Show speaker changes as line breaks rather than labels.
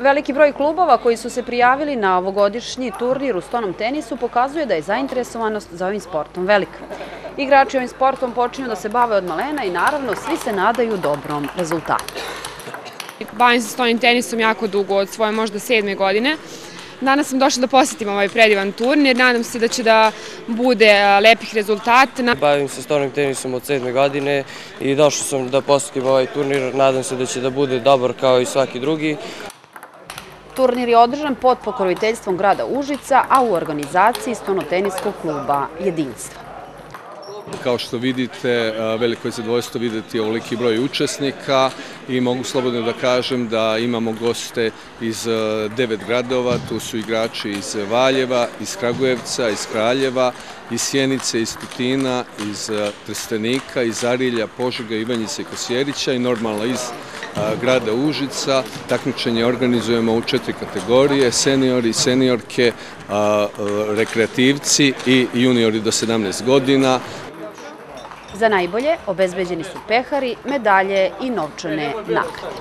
Veliki broj klubova koji su se prijavili na ovogodišnji turnir u stonom tenisu pokazuje da je zainteresovanost za ovim sportom velika. Igrači ovim sportom počinju da se bave od malena i naravno svi se nadaju dobrom rezultatu.
Bavim se stonim tenisom jako dugo, od svoje možda sedme godine. Danas sam došla da posetim ovaj predivan turnir, nadam se da će da bude lepih rezultata.
Bavim se stonim tenisom od sedme godine i došao sam da posetim ovaj turnir, nadam se da će da bude dobar kao i svaki drugi.
Turnir je održan pod pokroviteljstvom grada Užica, a u organizaciji stonoteniskog kluba Jedinstva.
Kao što vidite, veliko je zadovoljstvo videti ovoliki broj učesnika i mogu slobodno da kažem da imamo goste iz devet gradova, tu su igrači iz Valjeva, iz Kragujevca, iz Kraljeva, iz Sjenice, iz Tutina, iz Trstenika, iz Arilja, Požega, Ivanjice i Kosjerića i normalno iz grada Užica. Takmičenje organizujemo u četiri kategorije, seniori, seniorke, rekreativci i juniori do 17 godina.
Za najbolje obezbeđeni su pehari, medalje i novčane nagrade.